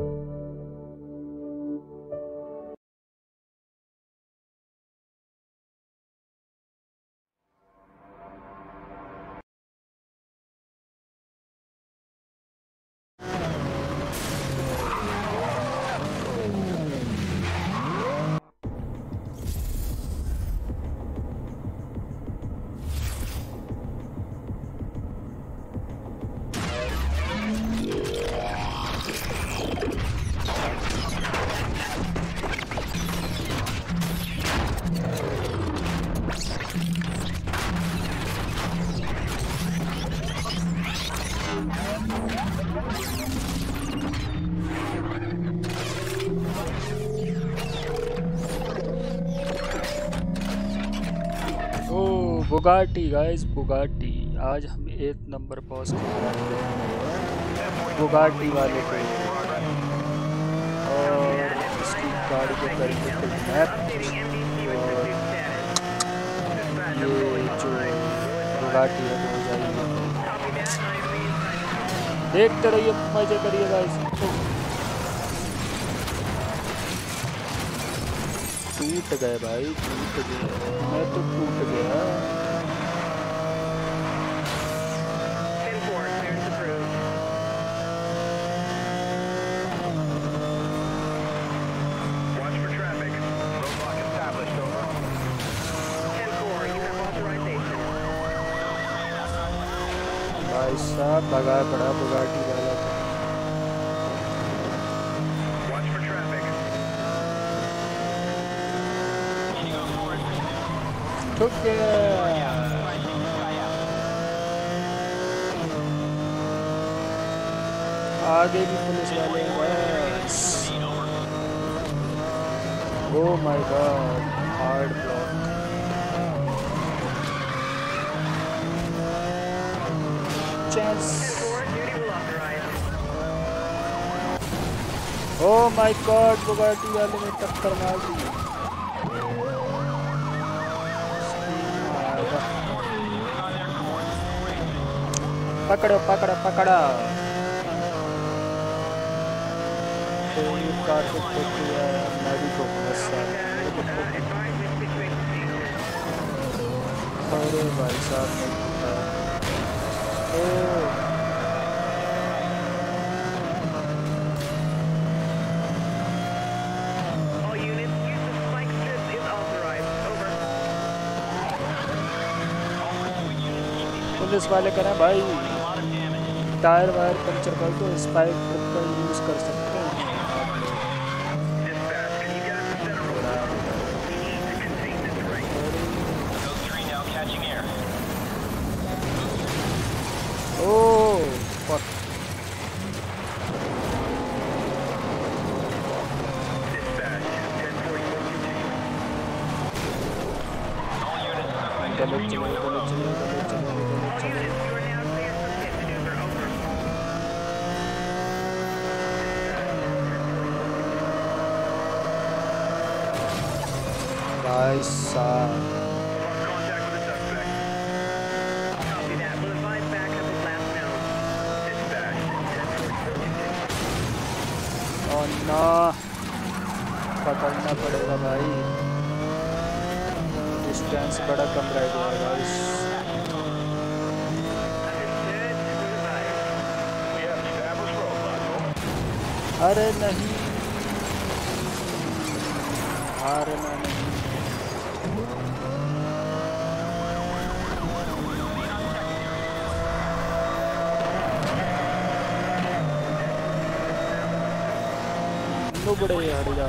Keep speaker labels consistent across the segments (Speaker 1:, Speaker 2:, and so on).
Speaker 1: you Bugatti guys Bugatti आज हम एक नंबर पॉज बुगाटी वाले को। और इसकी गाड़ी को करेंगे किडनैप ये जो बुगाटी है, वो जाएगी देखते रहिए, मज़े करिए गाइस टूट गए भाई, टूट गए। मैं तो टूट गया। भाई साहब भगा पड़ा बुगाटी वाला तो। ठुक। गया आगे भी पुलिस वाले बस ओ my god hard block chance oh my god Bugatti वाले ने टक्कर मार दी। पकड़ो पकड़ो पकड़ो। तो किया मैं भी को अरे भाई साहब पुलिस वाले करें भाई, टायर वायर पंचर कर दो स्पाइक ट्रिप का यूज़ कर सकते गलत चले गलत चले गलत चले गलत चले भाई साहब और ना पकड़ना पड़ेगा भाई डिस्टेंस बड़ा कम रह गया है अरे नहीं। अरे ना नहीं। नुबड़े हट जा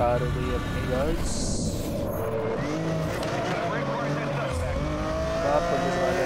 Speaker 1: कार हो गई अपनी गर्ल्स पुलिस वाले